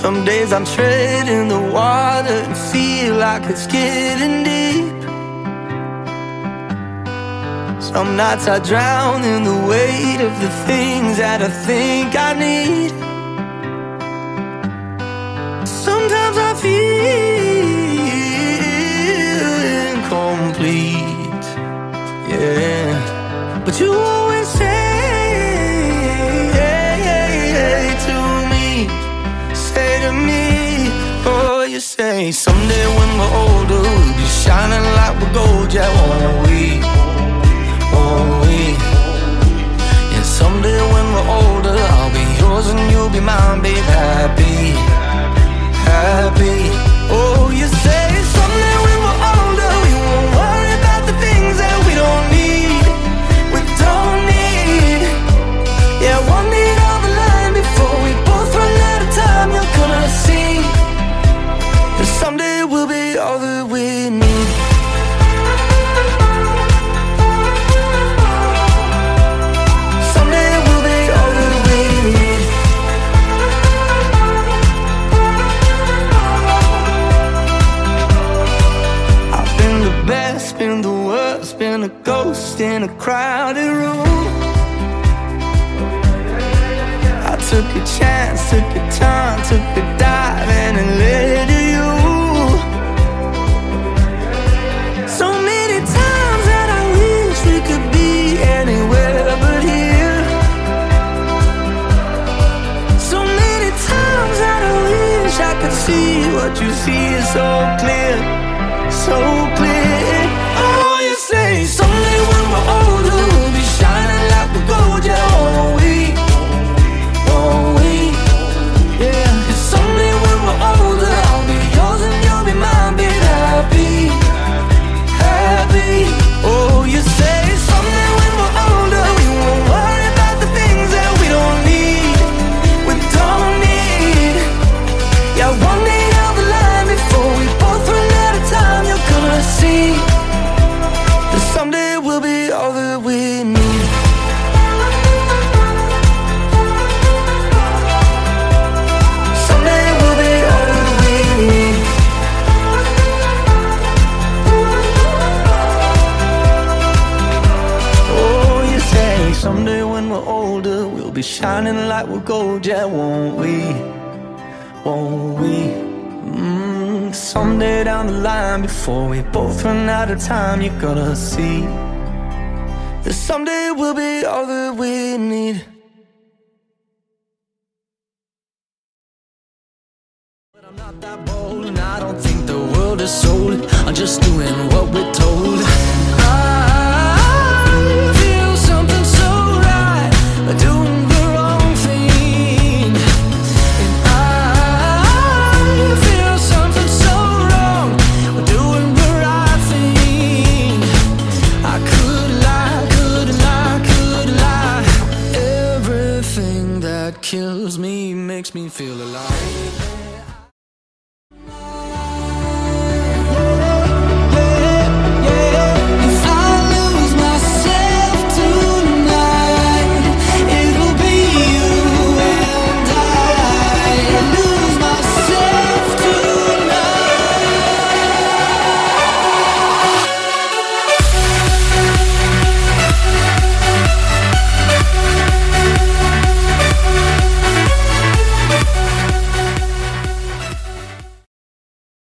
Some days I'm treading the water and feel like it's getting deep. Some nights I drown in the weight of the things that I think I need. Sometimes I feel incomplete. Yeah, but you oh, say someday when we're older, we'll be shining like we're gold, yeah, won't we? Won't we? All that we need. Been the worst, been a ghost in a crowded room. I took a chance, took a turn, took a dive, and it led see what you see is so clear, so clear. Older, we'll be shining like we're gold, yeah, won't we? Won't we? Mm, someday down the line, before we both run out of time, you're gonna see that someday we'll be all that we need. But I'm not that bold, and I don't think the world is sold. I'm just doing what we're told. Makes me feel alive.